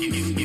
you, you.